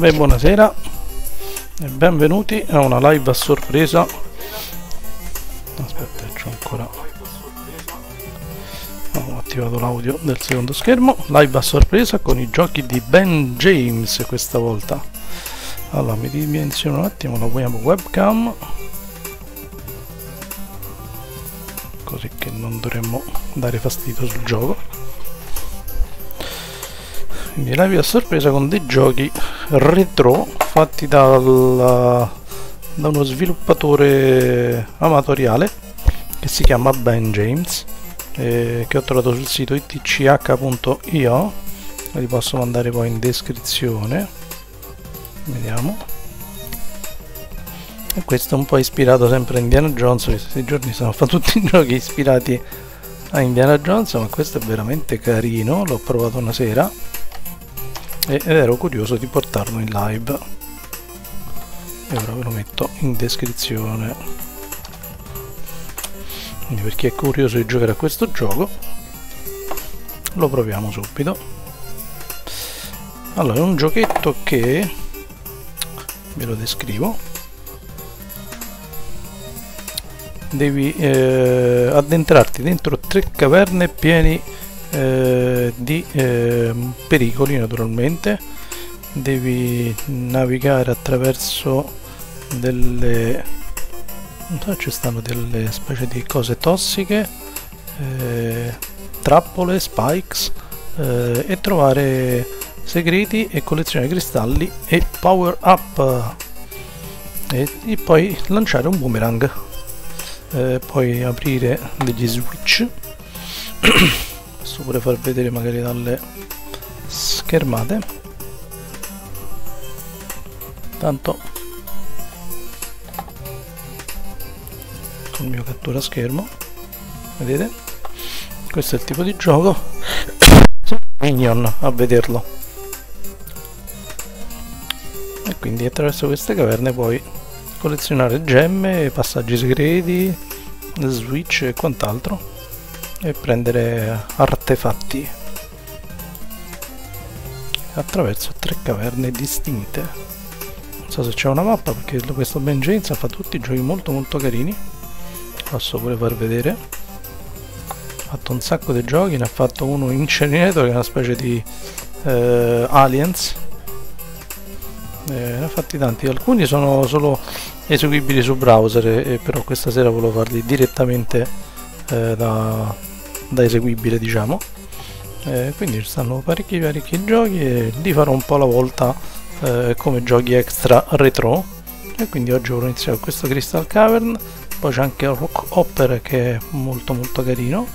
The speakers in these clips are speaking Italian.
Beh, buonasera e benvenuti a una live a sorpresa. Aspetta, c'ho ancora. Ho attivato l'audio del secondo schermo. Live a sorpresa con i giochi di Ben James questa volta. Allora, mi dimensiono un attimo la webcam. Così che non dovremmo dare fastidio sul gioco quindi live a sorpresa con dei giochi retro fatti dal, da uno sviluppatore amatoriale che si chiama Ben James eh, che ho trovato sul sito itch.io li posso mandare poi in descrizione. Vediamo. E questo è un po' ispirato sempre a Indiana Jones questi giorni sono fa tutti i giochi ispirati a Indiana Jones ma questo è veramente carino l'ho provato una sera ed ero curioso di portarlo in live. E ora ve lo metto in descrizione. Quindi per chi è curioso di giocare a questo gioco lo proviamo subito. Allora è un giochetto che ve lo descrivo. Devi eh, addentrarti dentro tre caverne pieni eh, di eh, pericoli naturalmente. Devi navigare attraverso delle non so ci stanno delle specie di cose tossiche eh, trappole, spikes eh, e trovare segreti e collezionare cristalli e power up. E, e poi lanciare un boomerang. Eh, poi aprire degli switch posso pure far vedere magari dalle schermate. Tanto. Col mio cattura schermo. Vedete? Questo è il tipo di gioco. Minion a vederlo. E quindi attraverso queste caverne puoi collezionare gemme, passaggi segreti, switch e quant'altro e prendere artefatti attraverso tre caverne distinte. Non so se c'è una mappa perché questo Ben James fa tutti i giochi molto molto carini. Posso pure far vedere. Ha fatto un sacco di giochi ne ha fatto uno in Cerinator che è una specie di eh, Aliens. Eh, ne ha fatti tanti. Alcuni sono solo eseguibili su browser e, e però questa sera volevo farli direttamente eh, da, da eseguibile diciamo. Eh, quindi ci stanno parecchi parecchi giochi e li farò un po' alla volta eh, come giochi extra retro. E quindi oggi vorrò iniziare con questo Crystal Cavern poi c'è anche Rock Hopper che è molto molto carino.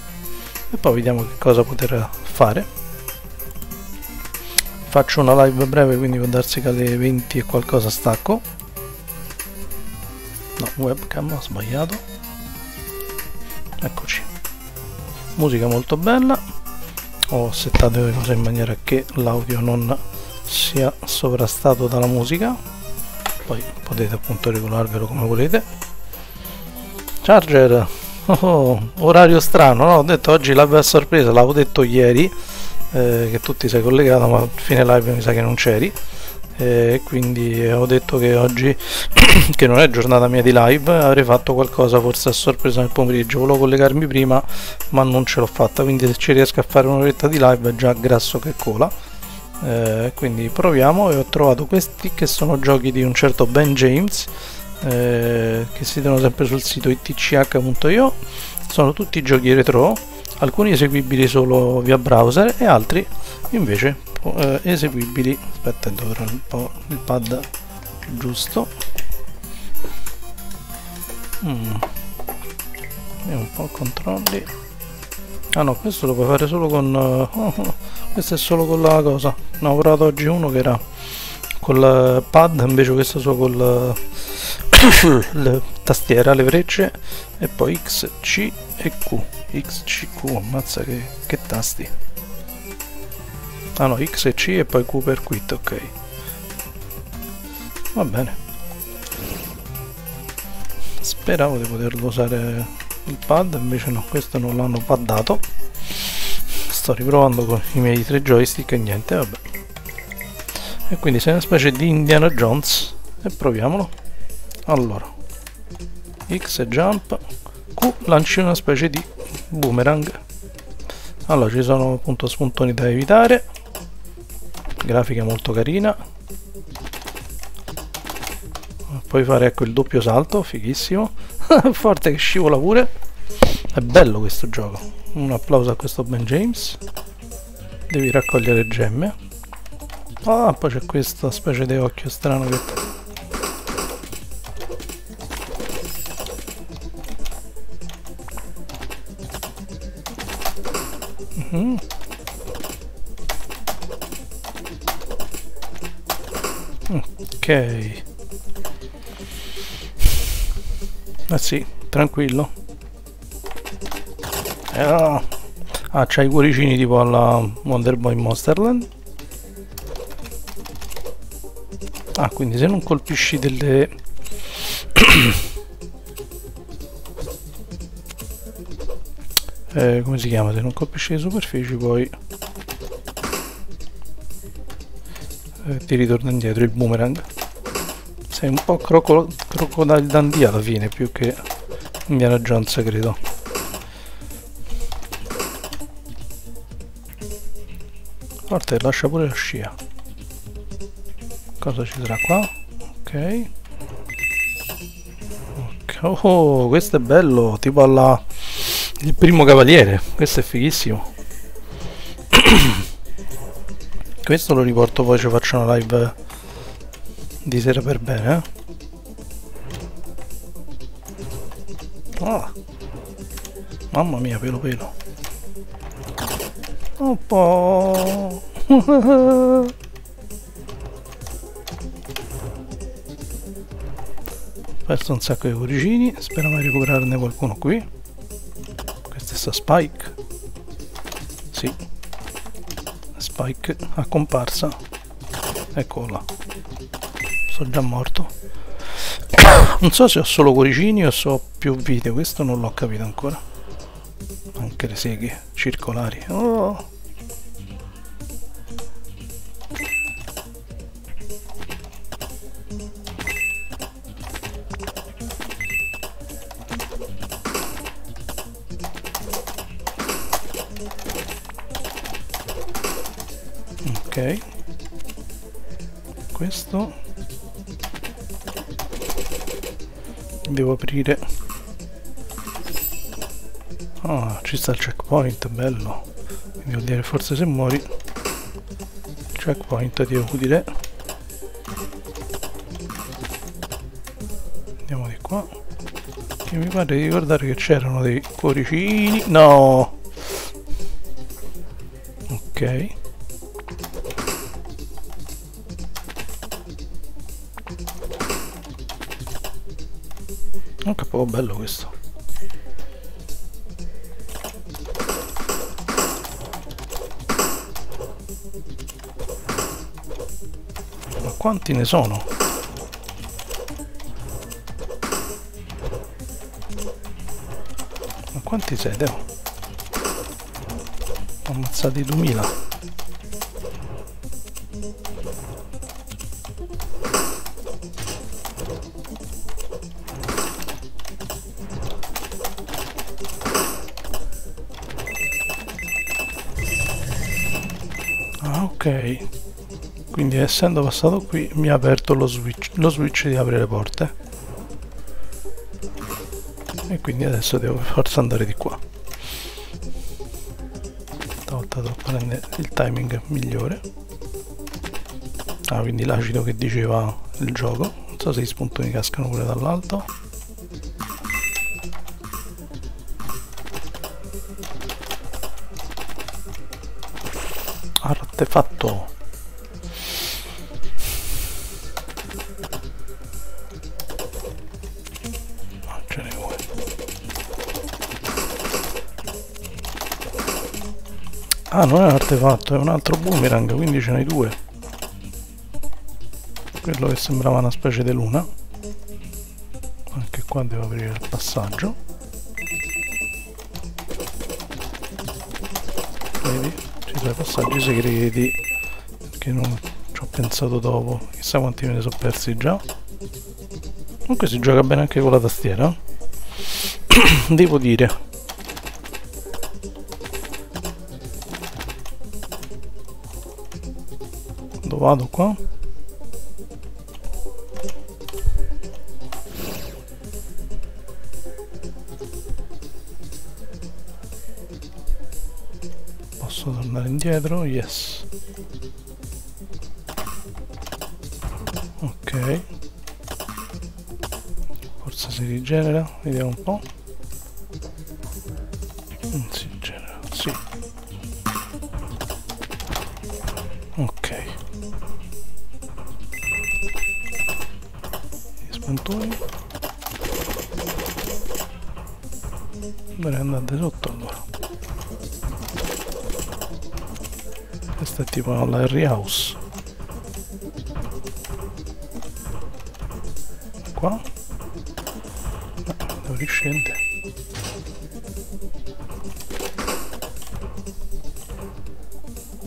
E poi vediamo che cosa poter fare. Faccio una live breve quindi può darsi che alle 20 e qualcosa stacco. No webcam ho sbagliato. Eccoci musica molto bella. Ho settato le cose in maniera che l'audio non sia sovrastato dalla musica. Poi potete appunto regolarvelo come volete. Charger. Oh, orario strano no? ho detto oggi live a sorpresa l'avevo detto ieri eh, che tu ti sei collegato ma a fine live mi sa che non c'eri e quindi ho detto che oggi che non è giornata mia di live avrei fatto qualcosa forse a sorpresa nel pomeriggio. Volevo collegarmi prima ma non ce l'ho fatta. Quindi se ci riesco a fare un'oretta di live è già grasso che cola. Eh, quindi proviamo e ho trovato questi che sono giochi di un certo Ben James eh, che si trovano sempre sul sito itch.io sono tutti giochi retro alcuni eseguibili solo via browser e altri invece eh, eseguibili. Aspetta dovrò un po' il pad giusto. Mm. e un po' controlli. Ah no questo lo puoi fare solo con oh, questo è solo con la cosa. Ne ho provato oggi uno che era col pad invece questo solo col le tastiera le frecce e poi X, C e Q. X, C, Q ammazza che, che tasti ah no X e C e poi Q per quit ok. Va bene. Speravo di poterlo usare il pad invece no questo non l'hanno paddato sto riprovando con i miei tre joystick e niente vabbè. E quindi sei una specie di Indiana Jones e proviamolo. Allora X e jump. Q lanci una specie di boomerang. Allora ci sono appunto spuntoni da evitare grafica molto carina. Puoi fare ecco il doppio salto fighissimo. Forte che scivola pure. È bello questo gioco. Un applauso a questo Ben James. Devi raccogliere gemme. Ah poi c'è questa specie di occhio strano che mm -hmm. Ok. Eh sì tranquillo. Eh, ah, ah c'hai i cuoricini tipo alla Wonder Boy Monsterland. Ah quindi se non colpisci delle eh, come si chiama? Se non colpisci le superfici poi eh, ti ritorna indietro il boomerang. Sei un po' croco crocodile dandy alla fine più che Indiana Jones credo. Forte lascia pure la scia. Cosa ci sarà qua? Ok. Oh questo è bello tipo alla il primo cavaliere. Questo è fighissimo questo lo riporto poi ci faccio una live di sera per bene eh? oh. mamma mia pelo pelo. Un po' perso un sacco di cuoricini. Spero mai recuperarne qualcuno qui. Questa è sta Spike Spike a comparsa. Eccola. Sono già morto. Non so se ho solo cuoricini o se ho più vite questo non l'ho capito ancora. Anche le seghe circolari. Oh ok. Questo. Devo aprire. Ah ci sta il checkpoint bello. Quindi vuol dire forse se muori il checkpoint ti utile. Andiamo di qua. Che mi pare di ricordare che c'erano dei cuoricini. No! Ok bello questo. Ma quanti ne sono? Ma quanti siete? Oh? Ammazzati 2000. Essendo passato qui mi ha aperto lo switch, lo switch di aprire le porte. E quindi adesso devo forza andare di qua. Stavolta devo prendere il timing migliore. Ah quindi l'acido che diceva il gioco. Non so se gli spuntoni cascano pure dall'alto. Artefatto ah non è un artefatto è un altro boomerang quindi ce n'hai due. Quello che sembrava una specie di luna. Anche qua devo aprire il passaggio. Vedi? Ci sono i passaggi segreti che non ci ho pensato dopo. Chissà quanti me ne sono persi già. Comunque si gioca bene anche con la tastiera. Devo dire vado qua? posso tornare indietro? yes ok forse si rigenera vediamo un po' questa è tipo la Harry House qua no, riscende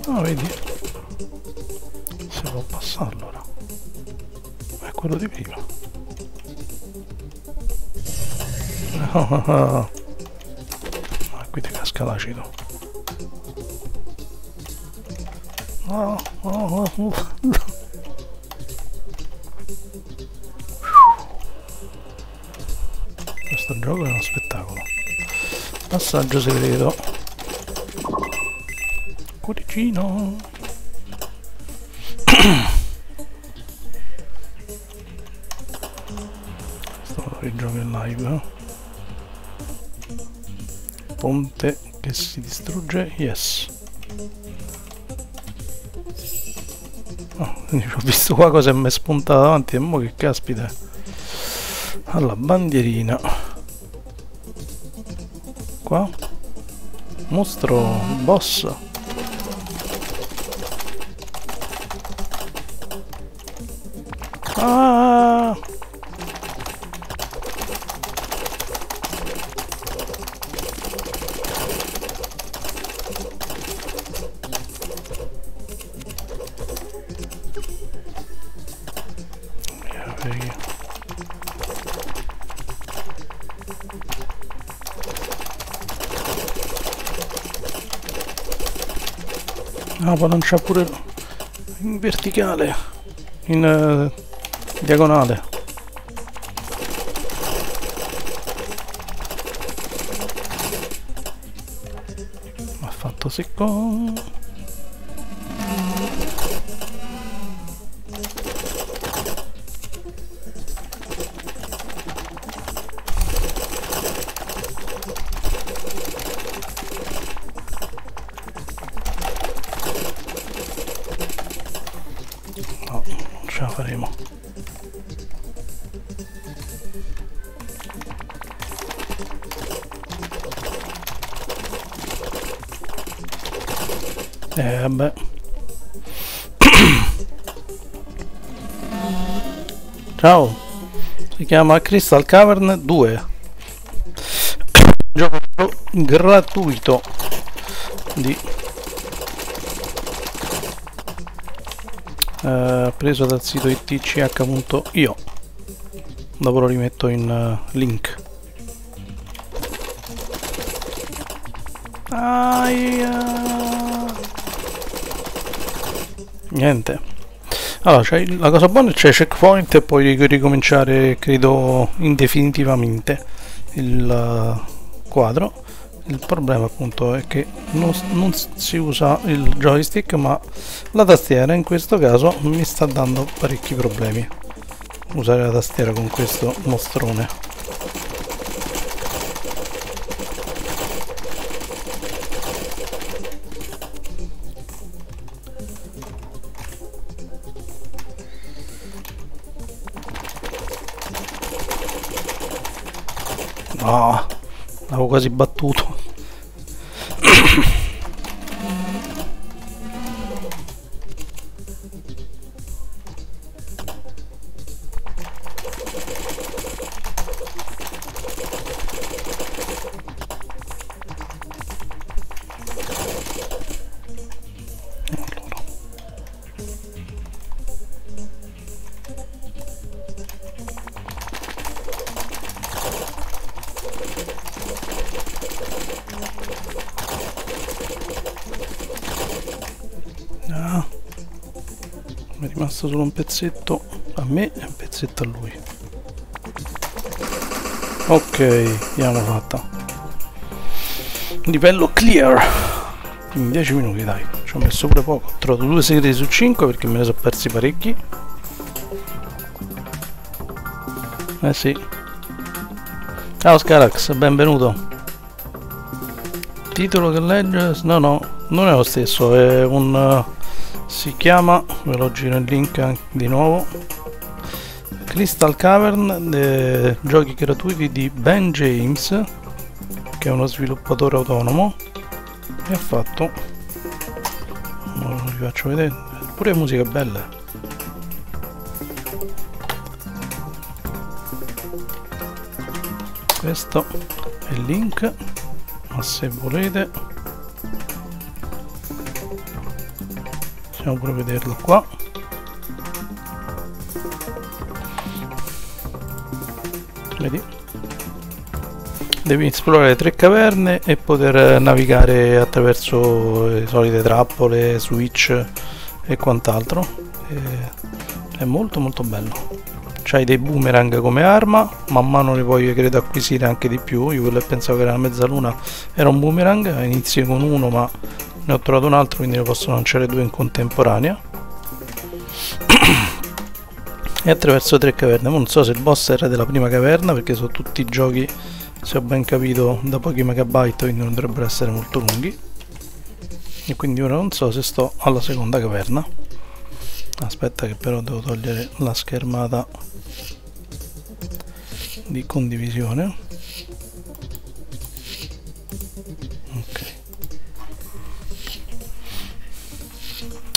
ah vedi? Si può passare allora. È quello di prima. Ah, qui ti casca l'acido passaggio segreto cuoricino lo rigioco in live eh? ponte che si distrugge yes. Oh, ho visto qua cosa mi è spuntata davanti e mo che caspita. Alla bandierina qua. Mostro boss Ah, può lanciare pure in verticale, in uh, diagonale. Ha fatto secco. Ciao. Si chiama Crystal Cavern 2 gioco gratuito di eh, preso dal sito itch.io dopo lo rimetto in uh, link. Aia. niente allora la cosa buona è c'è checkpoint e puoi ricominciare credo indefinitivamente il uh, quadro. Il problema appunto è che non, non, si usa il joystick ma la tastiera in questo caso mi sta dando parecchi problemi. Usare la tastiera con questo mostrone quasi battuto. Pezzetto a me e un pezzetto a lui. Ok abbiamo fatta. Livello clear. In 10 minuti dai. Ci ho messo pure poco. Ho trovato due segreti su 5 perché me ne sono persi parecchi. Eh sì. Ciao Scarax. Benvenuto. Titolo che legge? No no. Non è lo stesso. È un si chiama ve lo giro il link di nuovo Crystal Cavern giochi gratuiti di Ben James che è uno sviluppatore autonomo e ha fatto non vi faccio vedere pure musiche belle questo è il link ma se volete possiamo pure vederlo qua. Vedi? Devi esplorare tre caverne e poter navigare attraverso le solite trappole, switch e quant'altro. È molto molto bello. C'hai dei boomerang come arma. Man mano ne puoi credo acquisire anche di più. Io quello che pensavo che era una mezzaluna era un boomerang. Inizi con uno ma ne ho trovato un altro quindi ne posso lanciare due in contemporanea. E attraverso tre caverne. Non so se il boss era della prima caverna perché sono tutti giochi se ho ben capito da pochi megabyte quindi non dovrebbero essere molto lunghi. E quindi ora non so se sto alla seconda caverna. Aspetta che però devo togliere la schermata di condivisione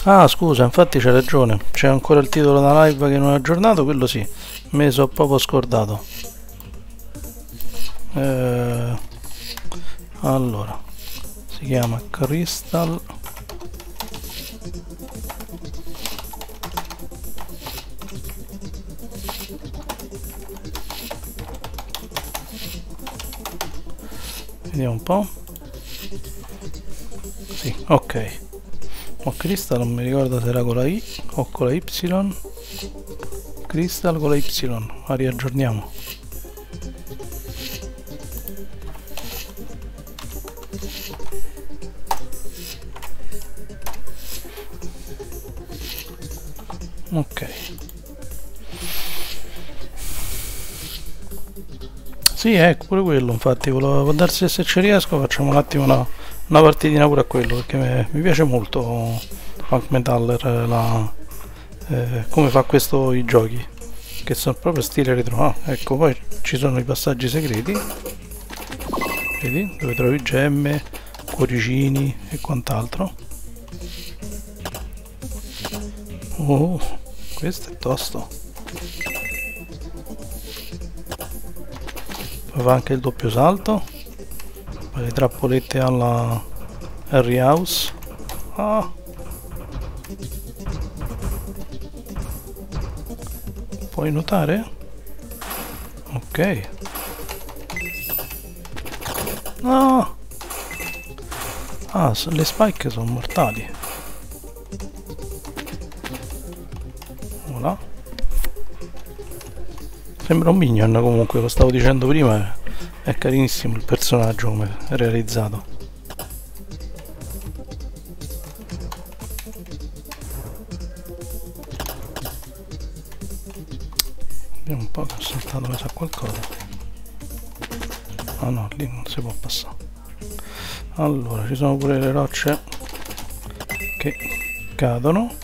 ah scusa infatti c'è ragione. C'è ancora il titolo della live che non è aggiornato quello sì. Me ne sono proprio scordato. Eh, allora si chiama Crystal. Vediamo un po' sì ok o Crystal non mi ricordo se era con la I o con la Y. Crystal con la Y la riaggiorniamo. Ok. Sì ecco pure quello infatti volevo darsi se ci riesco facciamo un attimo una, una partitina pure a quello perché mi, piace molto Funk Metaller la, eh, come fa questo i giochi che sono proprio stile retro. Ah, ecco poi ci sono i passaggi segreti vedi? Dove trovi gemme cuoricini e quant'altro. Oh questo è tosto. Poi fa anche il doppio salto le trappolette alla Harry House. Ah. puoi nuotare? ok. No. Ah le spike sono mortali. Sembra un minion comunque, lo stavo dicendo prima, è carinissimo il personaggio come realizzato. Vediamo un po' che ho saltato, mi sa qualcosa. Ah no, lì non si può passare. Allora, ci sono pure le rocce che cadono.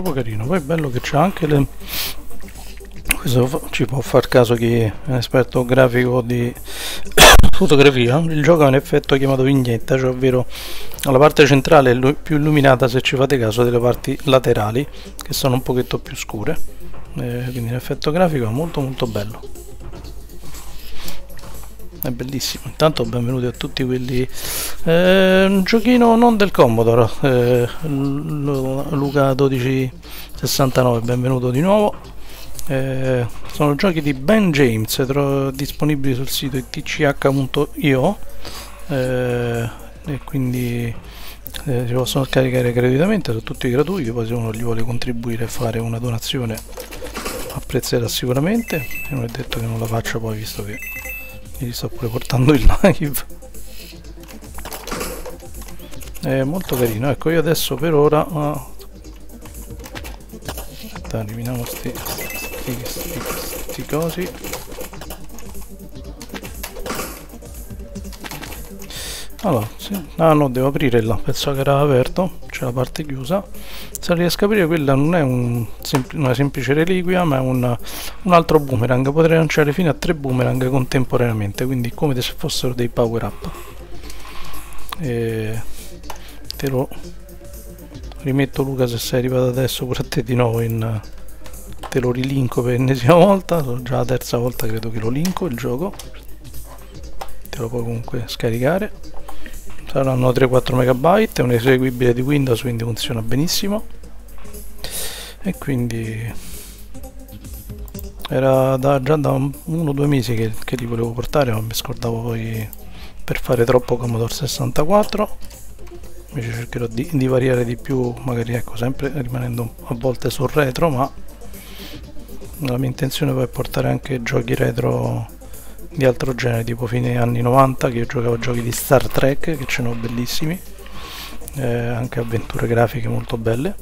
Proprio carino. Poi è bello che c'è anche le questo ci può far caso chi è un esperto grafico di fotografia. Il gioco ha un effetto chiamato vignetta cioè ovvero la parte centrale è più illuminata se ci fate caso delle parti laterali che sono un pochetto più scure. Eh, quindi l'effetto grafico è molto molto bello è bellissimo. Intanto benvenuti a tutti quelli eh, un giochino non del Commodore eh, Luca 1269 benvenuto di nuovo. Eh, sono giochi di Ben James disponibili sul sito tch.io eh, e quindi eh, si possono scaricare gratuitamente sono tutti gratuiti poi se uno gli vuole contribuire a fare una donazione apprezzerà sicuramente. E non è detto che non la faccia poi visto che gli sto pure portando il live. È molto carino. Ecco io adesso per ora ah, aspetta eliminiamo sti, sti, sti, sti cosi allora sì. ah no devo aprire là pensavo che era aperto c'è la parte chiusa. Se riesco a aprire quella non è un una semplice reliquia ma è un, un, altro boomerang. Potrei lanciare fino a tre boomerang contemporaneamente quindi come se fossero dei power up. E te lo rimetto Luca se sei arrivato adesso pure a te di nuovo in te lo rilinko per l'ennesima volta. Sono già la terza volta credo che lo linko il gioco. Te lo puoi comunque scaricare saranno 3-4 megabyte è un eseguibile di Windows quindi funziona benissimo. E quindi era da, già da uno o due mesi che, che, li volevo portare ma mi scordavo poi per fare troppo Commodore 64 invece cercherò di, di variare di più magari ecco sempre rimanendo a volte sul retro ma la mia intenzione poi è portare anche giochi retro di altro genere tipo fine anni 90 che io giocavo a giochi di Star Trek che ce n'ho bellissimi eh, anche avventure grafiche molto belle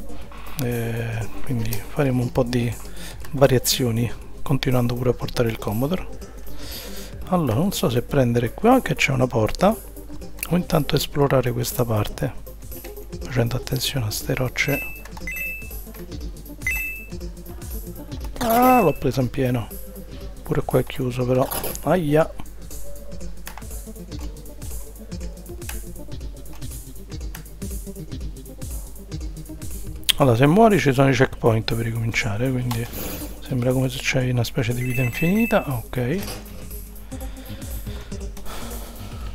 eh, quindi faremo un po' di variazioni continuando pure a portare il Commodore. Allora non so se prendere qua che c'è una porta o intanto esplorare questa parte facendo attenzione a ste rocce. Ah l'ho presa in pieno pure qua è chiuso però. Aia. Allora se muori ci sono i checkpoint per ricominciare quindi sembra come se c'è una specie di vita infinita. Ok.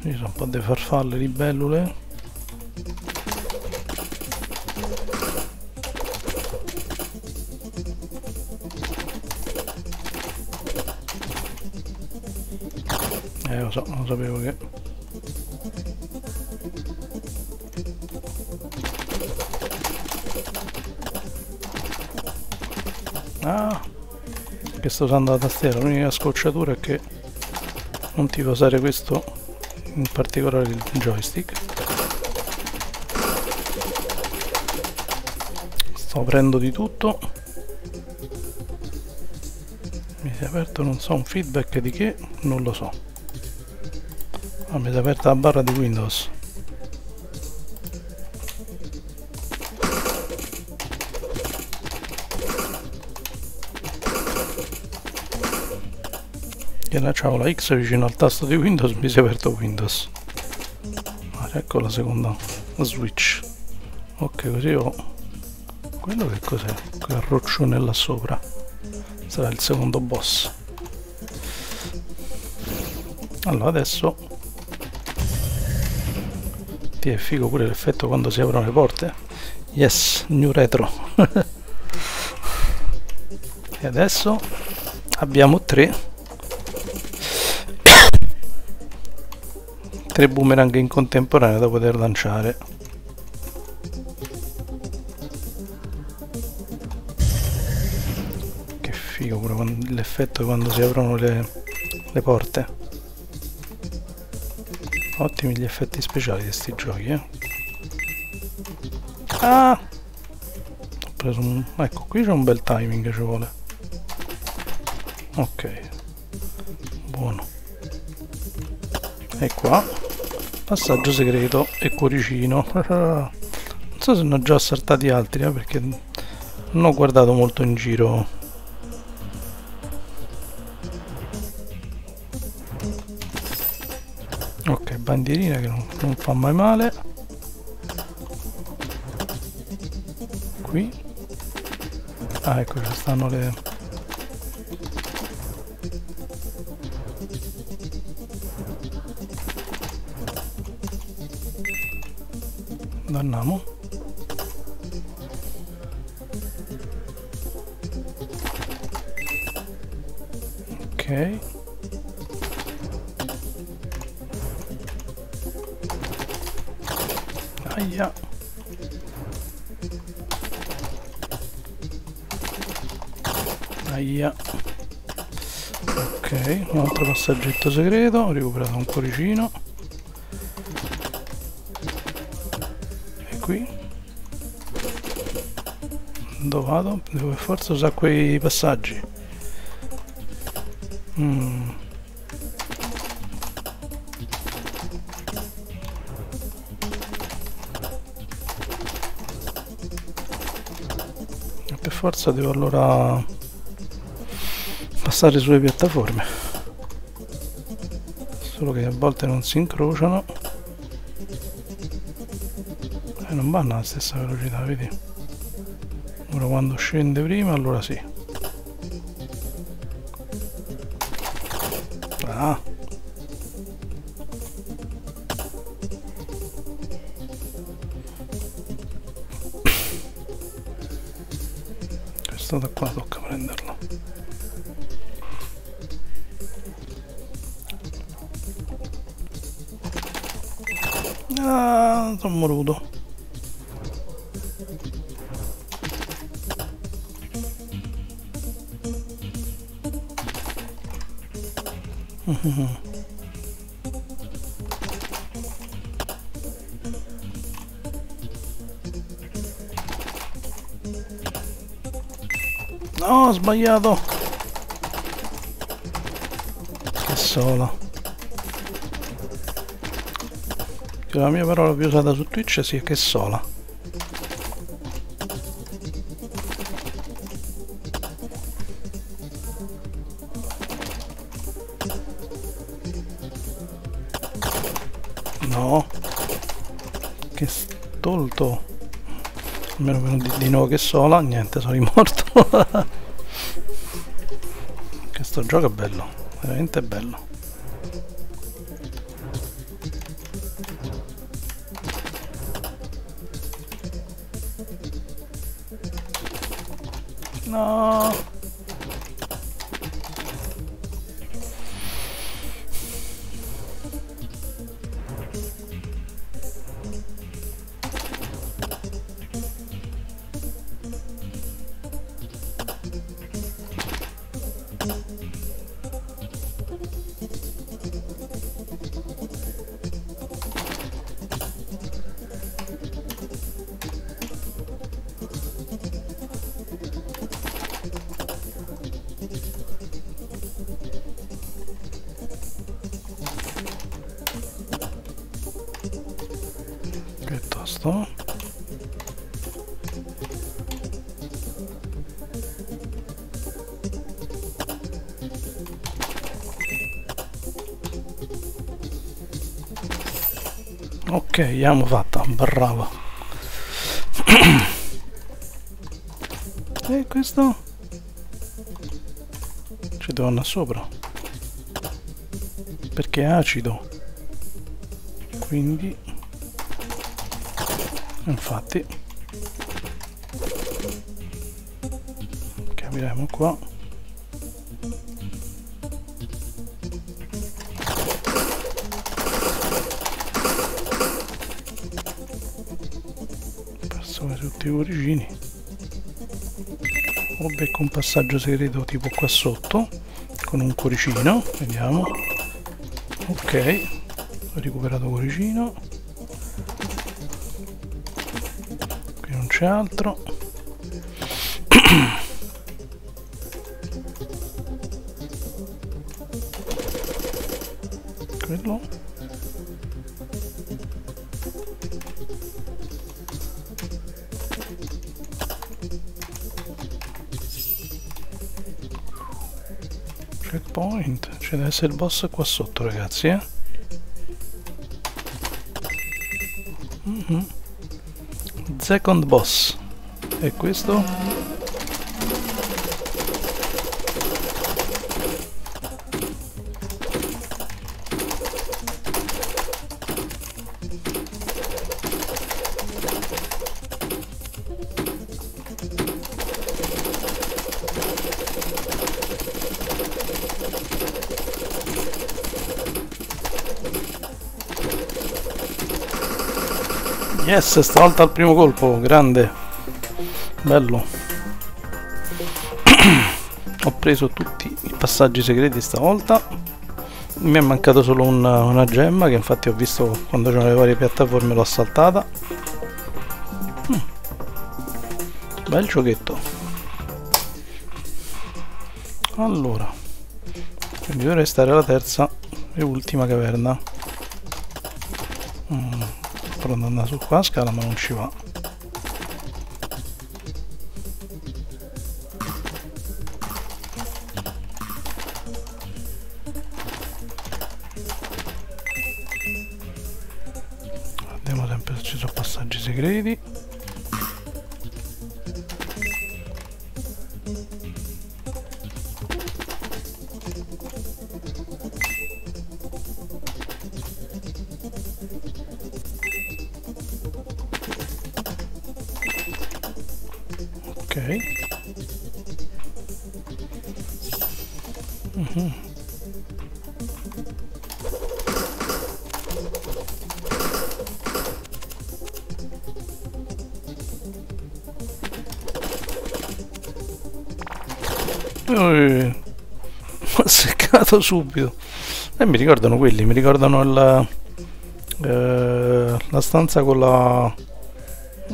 Ci sono un po' di farfalle libellule sapevo che... Ah! Che sto usando la tastiera, l'unica scocciatura è che non ti fa usare questo, in particolare il joystick. Sto aprendo di tutto. Mi si è aperto non so un feedback di che, non lo so. Mi si è aperta la barra di Windows. E là c'avevo la X vicino al tasto di Windows, mi si è aperto Windows. Ah, ecco la seconda switch. Ok, così ho... Quello che cos'è? Quel roccione là sopra. Sarà il secondo boss. Allora adesso Ti è figo pure l'effetto quando si aprono le porte. Yes, new retro. e adesso abbiamo tre. tre boomerang in contemporanea da poter lanciare. Che figo pure l'effetto quando si aprono le, le porte ottimi gli effetti speciali di questi giochi eh. ah! Ho preso un ecco qui c'è un bel timing ci vuole. Ok. Buono. E qua. Passaggio segreto e cuoricino. Non so se ne ho già saltati altri eh, perché non ho guardato molto in giro bandierina che non, non fa mai male. Qui. Ah ecco ci stanno le dannamo passaggetto segreto, ho recuperato un cuoricino. E qui? Dove vado? Devo per forza usare quei passaggi. Mm. Per forza devo allora passare sulle piattaforme solo che a volte non si incrociano e non vanno alla stessa velocità vedi? Ora quando scende prima allora sì. Ah. Questo da qua tocca prenderlo Ah, sono moruto. No, ho sbagliato. Che solo. La mia parola più usata su Twitch sia che sola. No. Che stolto. Almeno per di, di nuovo che sola. Niente, sono rimorto. Questo gioco è bello. Veramente bello. Piuttosto ok abbiamo fatta brava e questo? Ci devo andare sopra. Perché è acido. Quindi infatti. Capiremo qua. Perso tutti i cuoricini o becco un passaggio segreto tipo qua sotto con un cuoricino vediamo. Ok ho recuperato cuoricino c'è altro? Quello? Checkpoint. C'è deve essere il boss qua sotto ragazzi eh second boss. E questo Yes, stavolta al primo colpo, grande. Bello. Ho preso tutti i passaggi segreti stavolta. Mi è mancato solo una, una gemma che infatti ho visto quando c'erano le varie piattaforme l'ho saltata. Mm. Bel giochetto. Allora. Quindi dovrei stare alla terza e ultima caverna. Pronto andare su qua scala ma non ci va seccato subito. E mi ricordano quelli mi ricordano la, eh, la stanza con la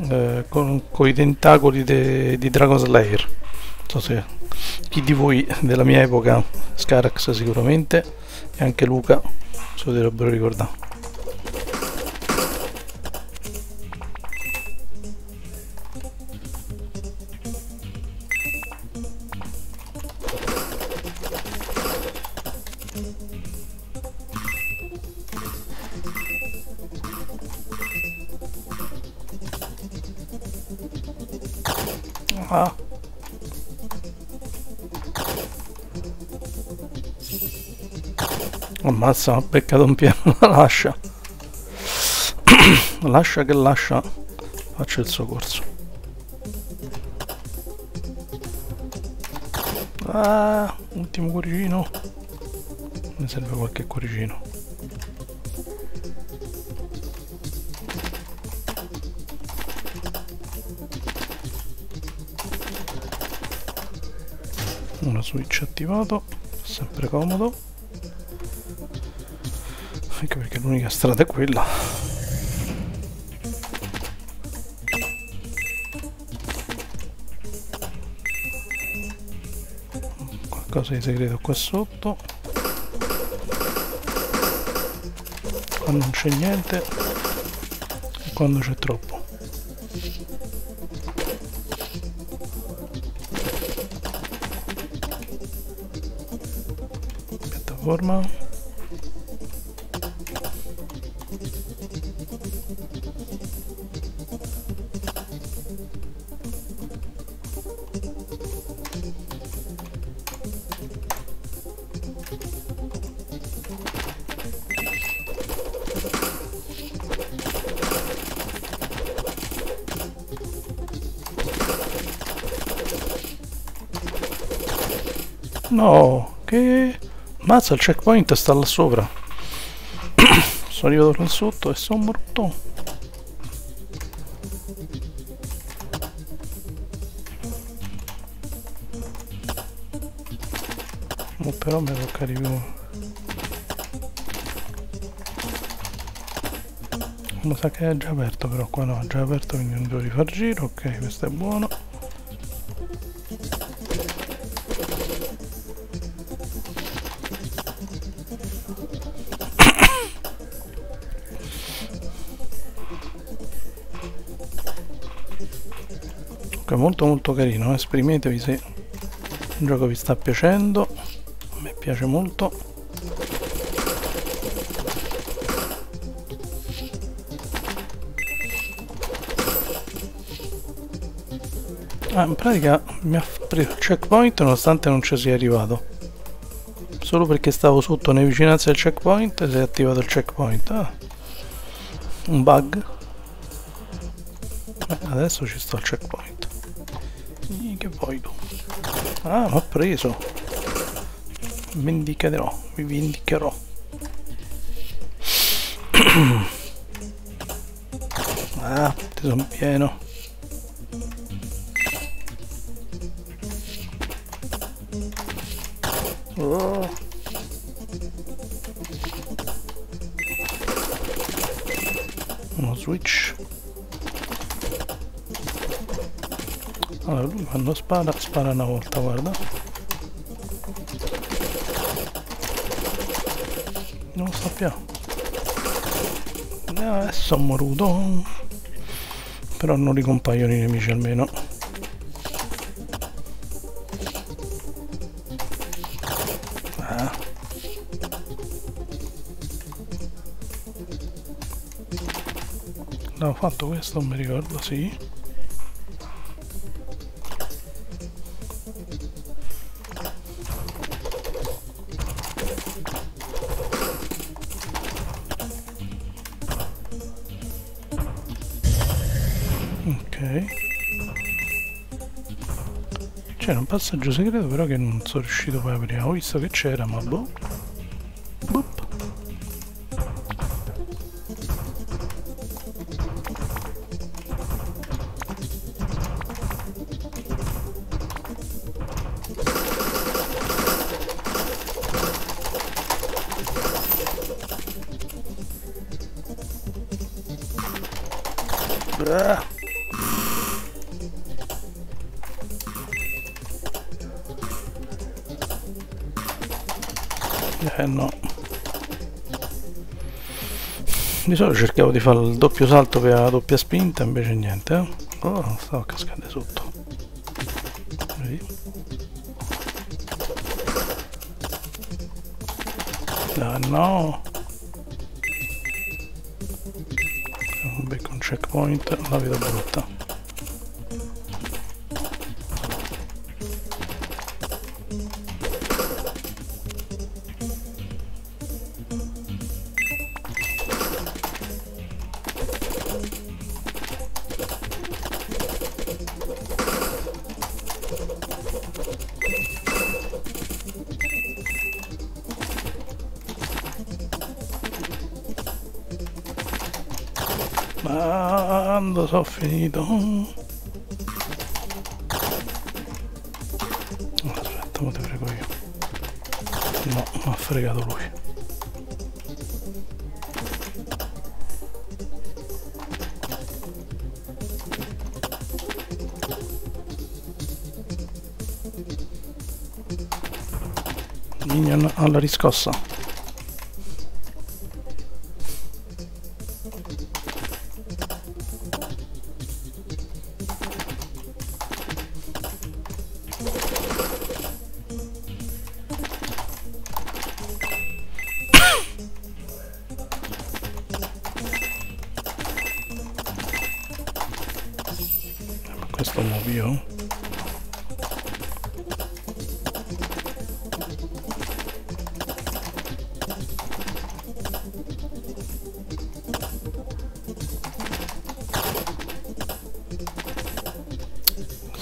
eh, con, con, i tentacoli de, di Dragon Slayer. Non so se chi di voi della mia epoca Scarax sicuramente e anche Luca se lo dovrebbero ricordare Ammazza, ho beccato un piano, lascia. lascia che lascia. Faccio il suo corso. Ah, ultimo cuoricino. Mi serve qualche cuoricino. una switch attivato sempre comodo anche perché l'unica strada è quella. Qualcosa di segreto qua sotto. Qua non c'è niente. Quando c'è troppo? Piattaforma Mazza, il checkpoint sta là sopra. sono arrivato là sotto e sono morto. Oh, però me lo carico. Mi sa che è già aperto però qua no, è già aperto quindi non devo rifar giro, ok, questo è buono. Molto molto carino esprimetevi se il gioco vi sta piacendo. A me piace molto. Ah, in pratica mi ha preso il checkpoint nonostante non ci sia arrivato. Solo perché stavo sotto nelle vicinanze del checkpoint si è attivato il checkpoint. Ah. un bug. Eh, adesso ci sto al checkpoint che vuoi tu? Ah, l'ho preso. Vendicherò, vi vendicherò. ah, sono pieno. Spara, spara una volta, guarda. Non sta più. Eh, adesso moruto. Però non ricompaiono i nemici almeno. Ah. Fatto questo, non mi ricordo, sì. Passaggio segreto però che non sono riuscito poi a aprire. Ho visto che c'era, ma boh. Boop. Ah. Eh no. Di solito cercavo di fare il doppio salto per la doppia spinta, invece niente. Eh? Oh, stavo a cascare sotto. Vedi? Ah no! Un becco checkpoint, la vedo brutta. Sono finito? Aspetta, mo te prego io. No, mi ha fregato lui. Minion alla riscossa.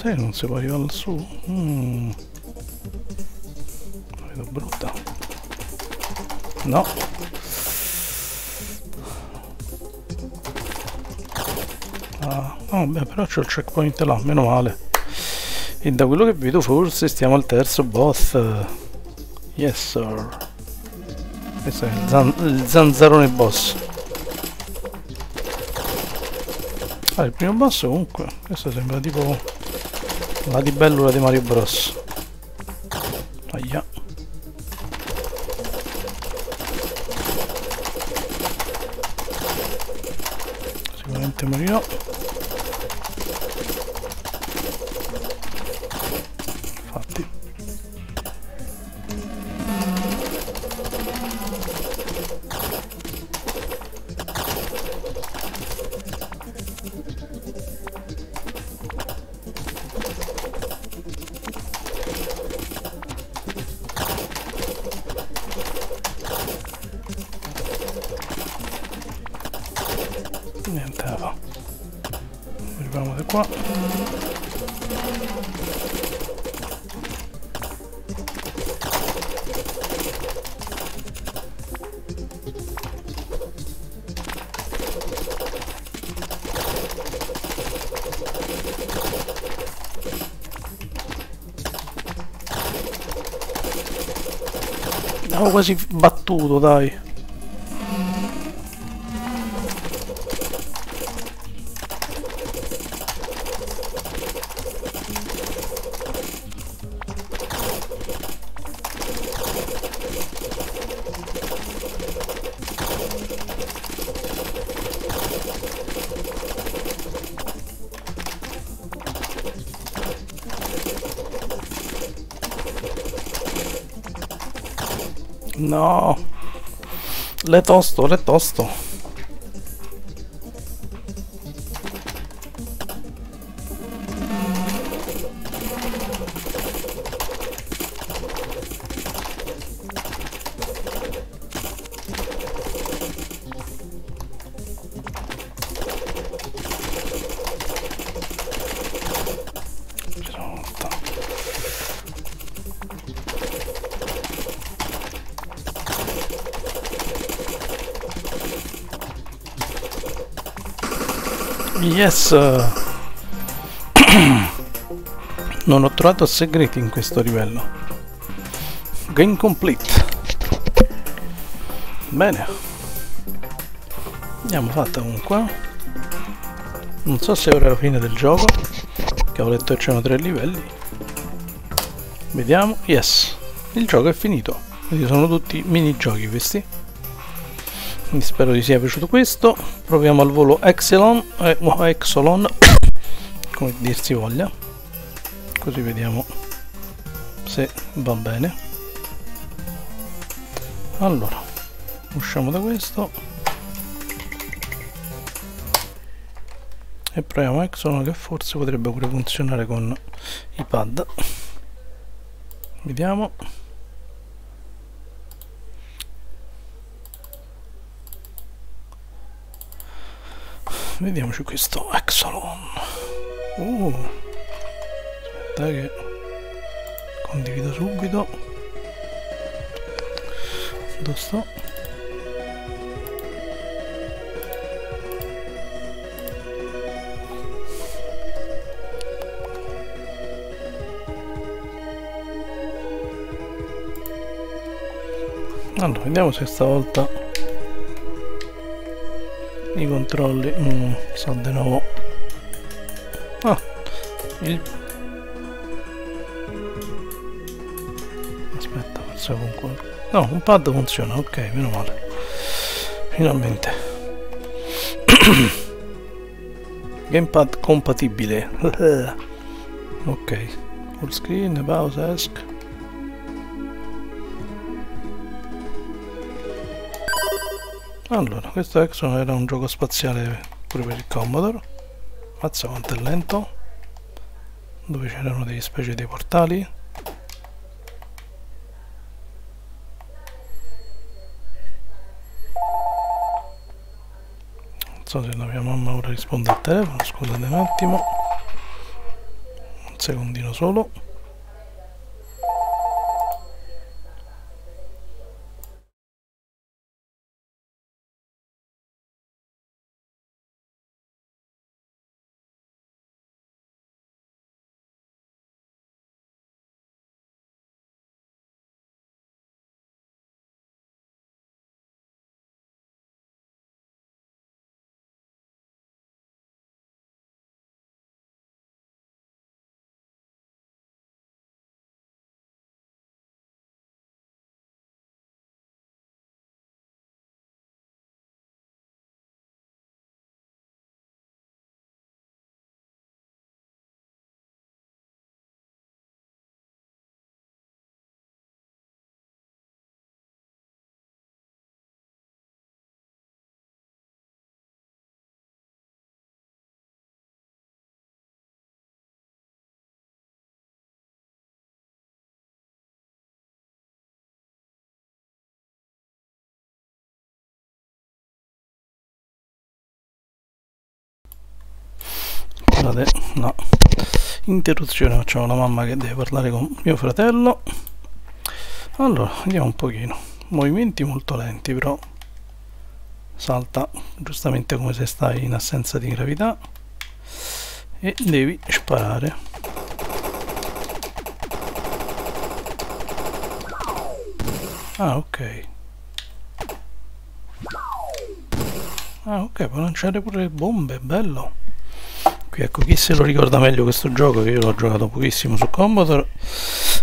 Sai non si può arrivare lassù mm. la vedo brutta no Ah, vabbè, però c'ho il checkpoint là, meno male. E da quello che vedo forse stiamo al terzo boss. Yes, sir. Questo è il, zan il zanzarone boss. Ah, il primo boss comunque, questo sembra tipo la libellula di Mario Bros. Quasi battuto, dai. No. Le tosto, le tosto. Yes! non ho trovato segreti in questo livello. Game complete. Bene. Abbiamo fatto comunque. Non so se ora è la fine del gioco. Che ho letto c'erano tre livelli. Vediamo. Yes. Il gioco è finito. Quindi sono tutti minigiochi questi spero vi sia piaciuto questo. Proviamo al volo Exelon eh, Exolon come dir si voglia. Così vediamo se va bene. Allora usciamo da questo. E proviamo Exolon che forse potrebbe pure funzionare con i pad. Vediamo vediamoci questo Exolon uh, aspetta che condivido subito. Dove sto? allora vediamo se stavolta i controlli mm, sta di nuovo ah il aspetta forse con no un pad funziona ok meno male. Finalmente. Gamepad compatibile. Ok. Full screen pause esc Allora, questo Exxon era un gioco spaziale pure per il Commodore. Mazza quanto è lento. Dove c'erano delle specie di portali. Non so se la mia mamma ora risponde al telefono, scusate un attimo. Un secondino solo. Scusate no. Interruzione facciamo la mamma che deve parlare con mio fratello. Allora vediamo un pochino. Movimenti molto lenti però. Salta giustamente come se stai in assenza di gravità. E devi sparare. Ah, ok. Ah, ok, puoi lanciare pure le bombe, bello. Qui ecco, chi se lo ricorda meglio questo gioco, che io l'ho giocato pochissimo su Commodore,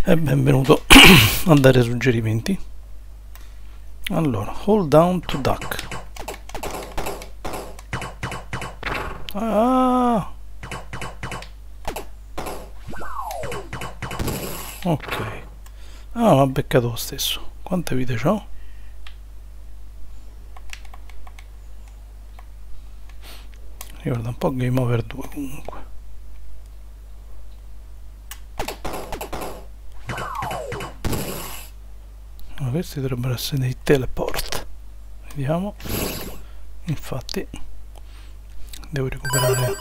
è benvenuto a dare suggerimenti. Allora, hold down to duck. Ah! Ok. Ah, ma beccato lo stesso. Quante vite ho? Ricorda un po' Game Over 2 comunque. Ma questi dovrebbero essere dei teleport. Vediamo. Infatti devo recuperare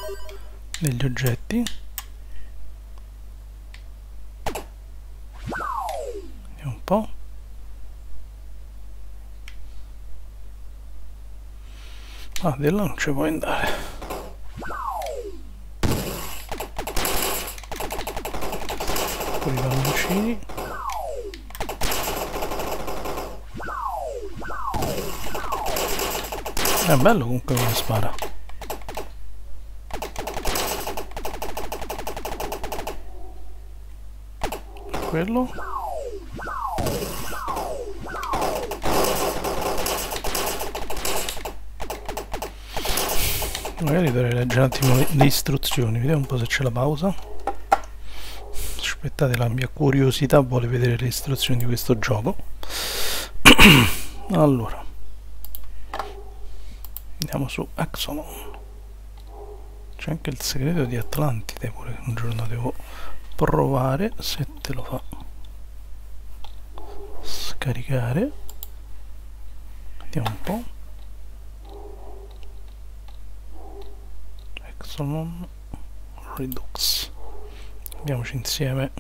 degli oggetti. Vediamo un po'. Ah, di là non ci puoi andare. Con i palloncini è bello comunque come spara. Quello. Magari dovrei leggere un attimo le istruzioni vediamo un po' se c'è la pausa aspettate la mia curiosità vuole vedere le istruzioni di questo gioco. Allora. Andiamo su Axolon c'è anche il segreto di Atlantide pure che un giorno devo provare se te lo fa scaricare. Vediamo un po' Axolon Redux Andiamoci insieme.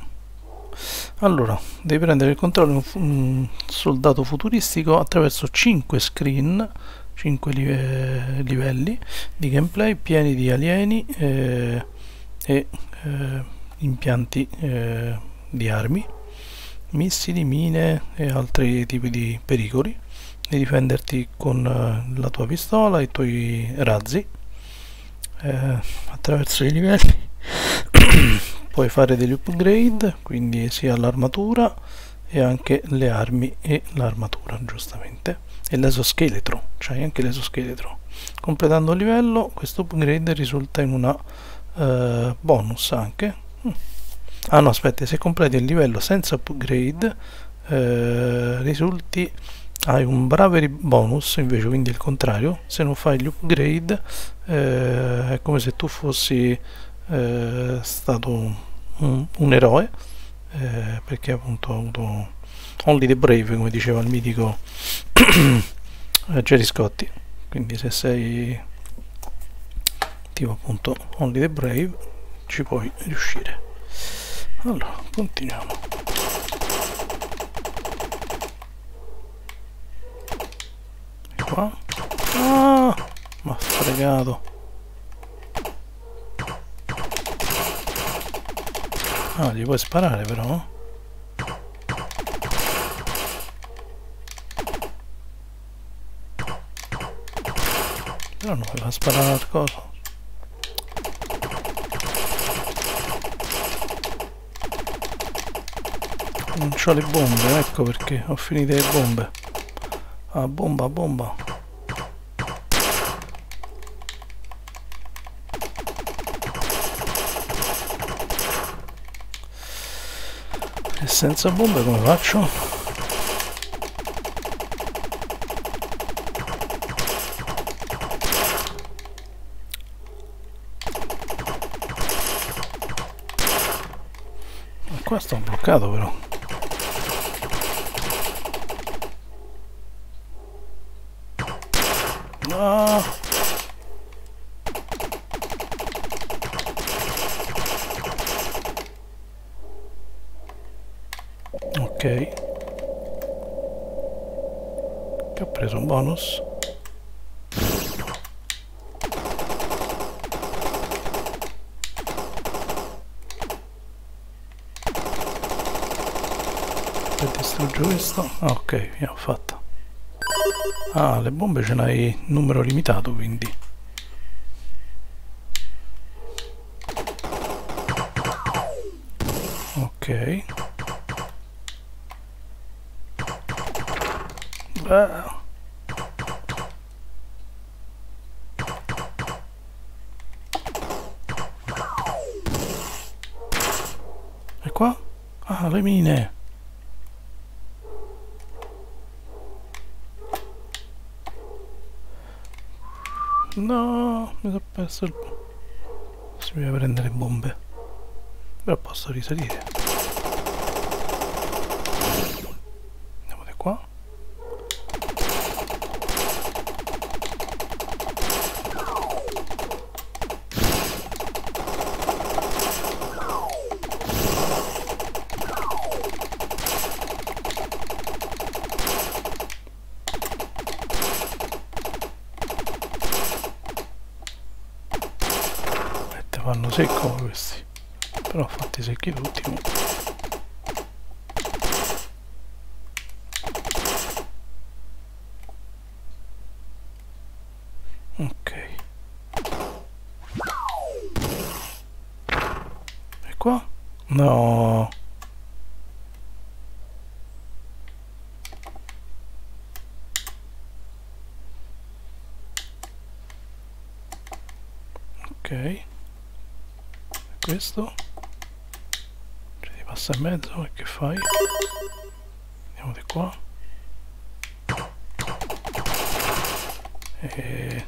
Allora, devi prendere il controllo di un soldato futuristico attraverso 5 screen, 5 live livelli di gameplay pieni di alieni eh, e eh, impianti eh, di armi, missili, mine e altri tipi di pericoli. Devi difenderti con eh, la tua pistola e i tuoi razzi eh, attraverso i livelli puoi fare degli upgrade quindi sia l'armatura e anche le armi e l'armatura giustamente. E l'esoscheletro c'hai anche l'esoscheletro. Completando il livello questo upgrade risulta in una uh, bonus anche. Ah no aspetta se completi il livello senza upgrade uh, risulti hai un bravery bonus invece quindi il contrario. Se non fai gli upgrade uh, è come se tu fossi eh, stato un, un eroe eh, perché appunto ha avuto Only the Brave come diceva il mitico Jerry Scotti. Quindi se sei tipo appunto Only the Brave ci puoi riuscire. Allora continuiamo. Qua. Ah, ma fregato Ah, gli puoi sparare però? Però non mi fa sparare al coso. Non ho le bombe, ecco perché ho finito le bombe. Ah, bomba, bomba. Senza bombe come faccio? qua sto bloccato però bonus distruggo questo? Ah, ok abbiamo fatto. Ah le bombe ce n'hai numero limitato quindi il... Si mi deve prendere le bombe. Però posso risalire. Fanno secco questi però fatti secchi tutti e qua? no ok questo cioè ti passa in mezzo e che fai? andiamo di qua e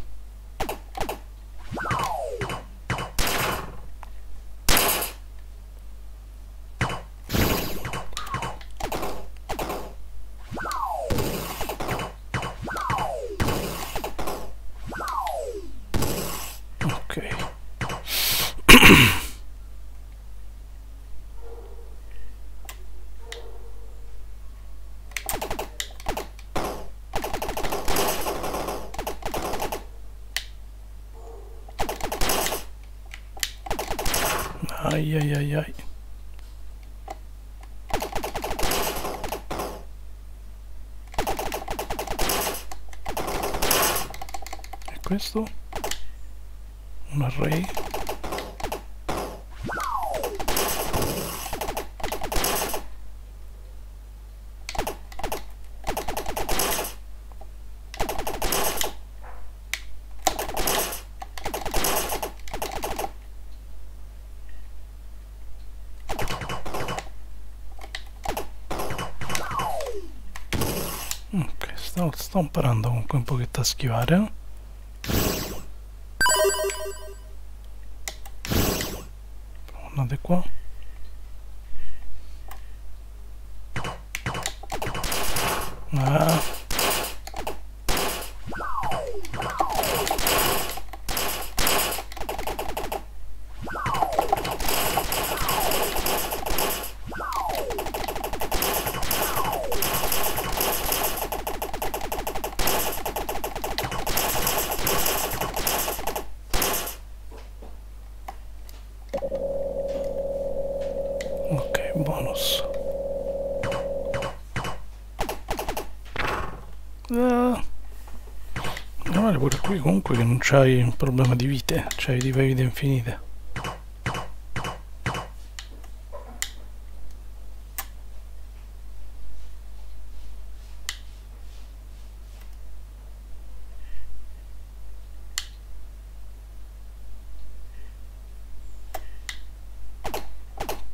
Ai ai ai. E questo? Un array? Imparando comunque un pochetto a schivare. Andate qua. C'hai un problema di vite, c'hai di vite infinite.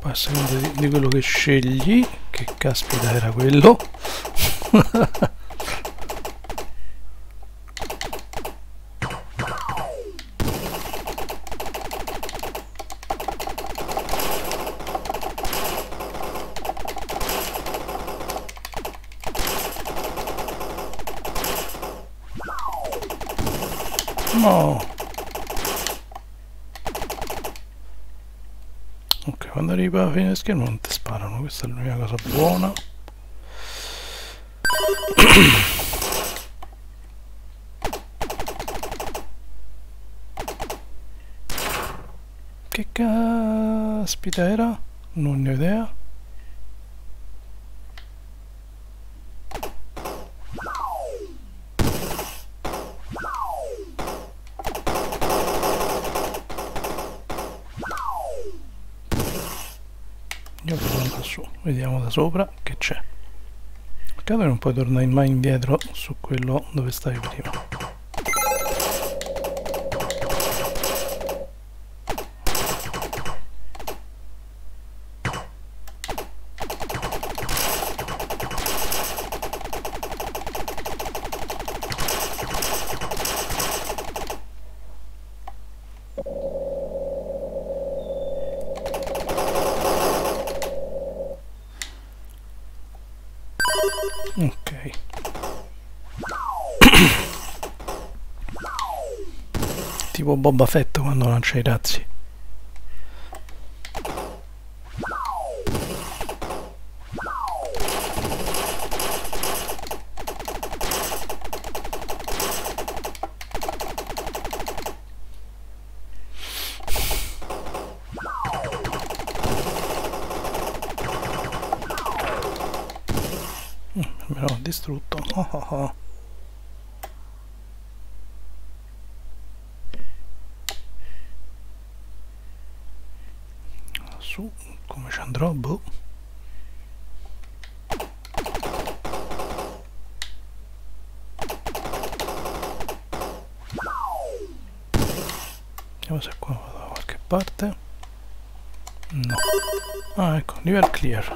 a seconda di quello che scegli che caspita era quello alla fine del schermo non ti sparano questa è l'unica cosa buona che caspita era? non ne ho idea vediamo da sopra che c'è. Peccato che non puoi tornare mai indietro su quello dove stavi prima Boba Fett quando lancia i razzi clear.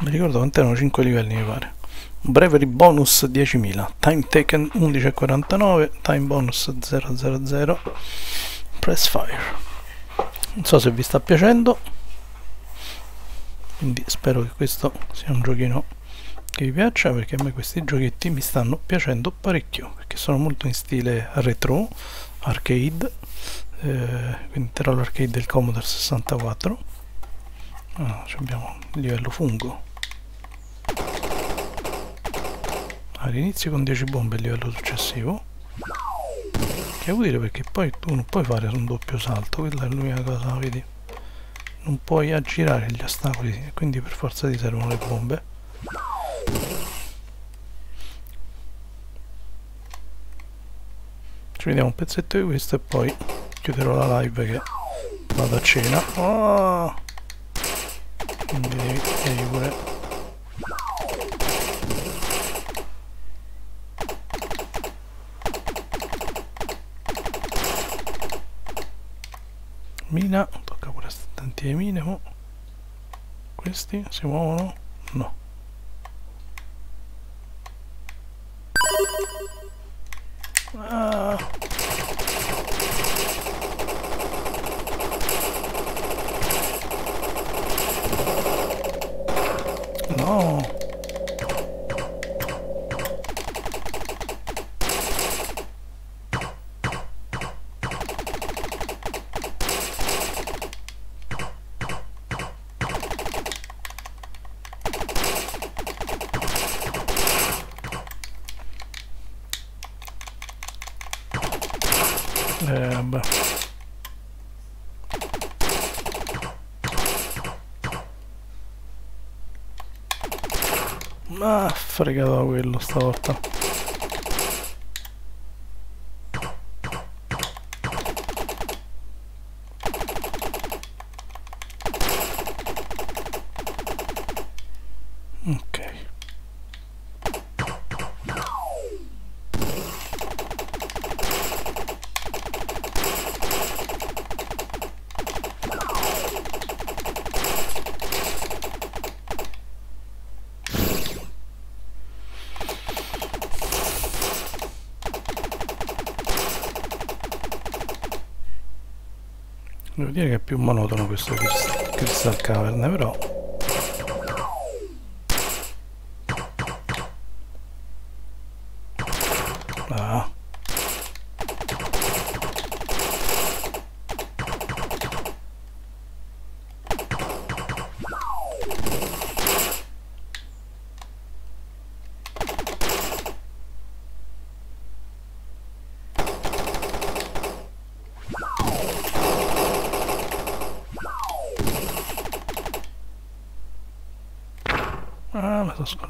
Mi ricordo quanto erano 5 livelli mi pare. Bravery bonus 10.000 time taken 11.49 time bonus 000 press fire. Non so se vi sta piacendo quindi spero che questo sia un giochino che vi piaccia perché a me questi giochetti mi stanno piacendo parecchio perché sono molto in stile retro arcade eh, quindi tra l'arcade del Commodore 64 ah, abbiamo il livello fungo. All'inizio con 10 bombe il livello successivo. Che è utile perché poi tu non puoi fare un doppio salto quella è l'unica cosa vedi? Non puoi aggirare gli ostacoli quindi per forza ti servono le bombe. Ci vediamo un pezzetto di questo e poi chiuderò la live che vado a cena. Oh! Quindi devi, devi pure mina tocca pure tanti di mine mo. questi si muovono no ah. No Fregato quello stavolta. Devo dire che è più monotono questo Crystal Cavern però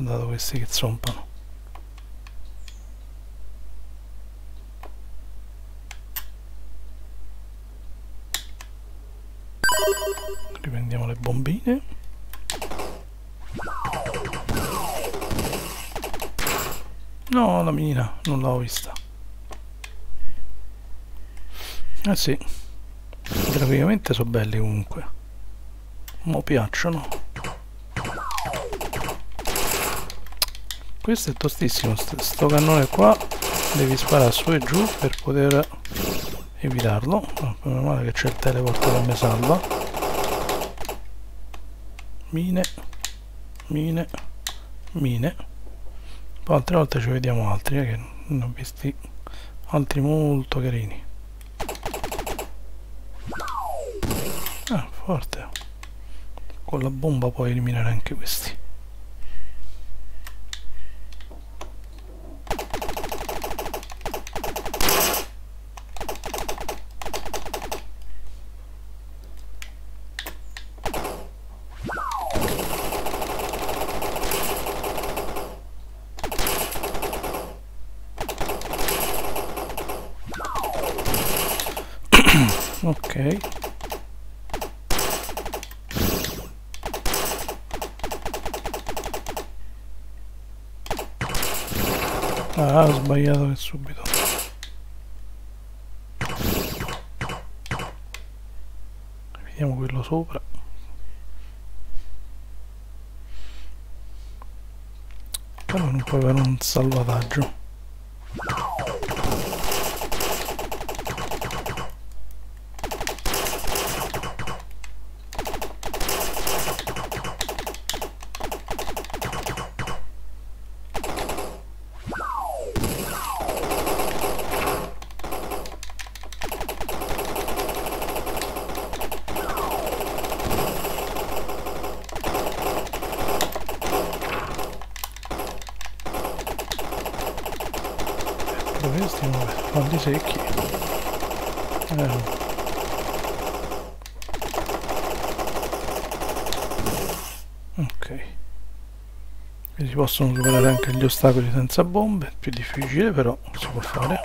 Scordato questi che zompano. Riprendiamo le bombine. No la mina non l'ho vista. Eh sì graficamente sono belli comunque. Mi piacciono questo è tostissimo sto cannone qua devi sparare su e giù per poter evitarlo. Meno male che c'è il teleport che mi salva. Mine mine mine. Poi altre volte ci vediamo altri eh, che ne ho visti altri molto carini. Ah forte. Con la bomba puoi eliminare anche questi ok. Ah ho sbagliato subito. Vediamo quello sopra. Però non può avere un salvataggio possono superare anche gli ostacoli senza bombe più difficile però si può fare.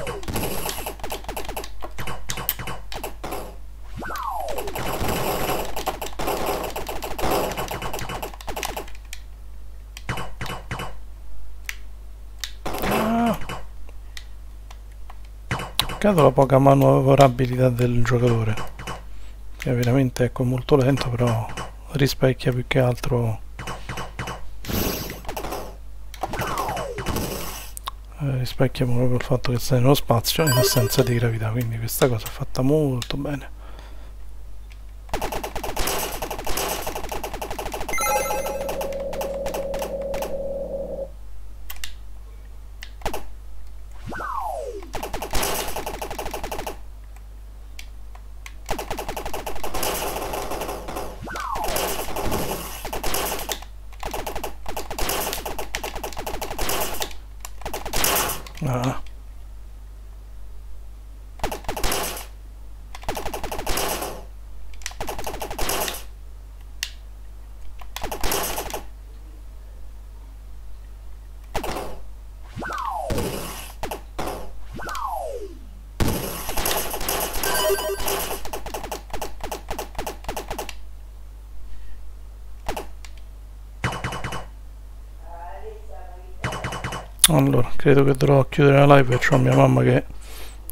Peccato la poca manovrabilità del giocatore che veramente ecco, molto lento però rispecchia più che altro rispecchia proprio il fatto che sei nello spazio in assenza di gravità quindi questa cosa è fatta molto bene allora credo che dovrò chiudere la live perché ho mia mamma che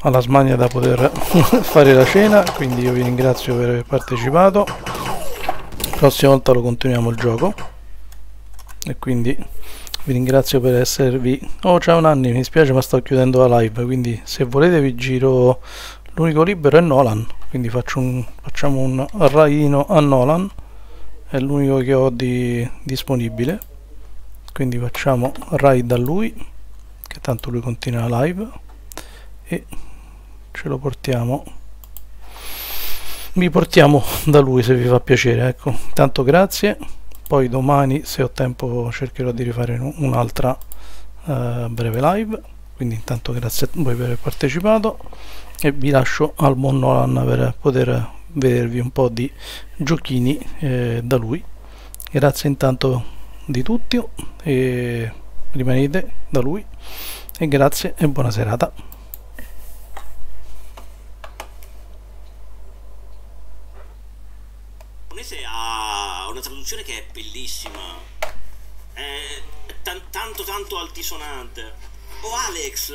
ha la smania da poter fare la cena quindi io vi ringrazio per aver partecipato. La prossima volta lo continuiamo il gioco. E quindi vi ringrazio per esservi oh ciao Nanni mi spiace ma sto chiudendo la live quindi se volete vi giro l'unico libero è Nolan. Quindi un, facciamo un raino a Nolan è l'unico che ho di, disponibile quindi facciamo raid a lui che tanto lui continua la live e ce lo portiamo. Vi portiamo da lui se vi fa piacere ecco. Tanto grazie poi domani se ho tempo cercherò di rifare un'altra uh, breve live. Quindi intanto grazie a voi per aver partecipato e vi lascio al buon Nolan per poter vedervi un po' di giochini eh, da lui. Grazie intanto di tutti e rimanete da lui e grazie e buona serata a traduzione che è bellissima. È tan- tanto tanto altisonante. Oh Alex,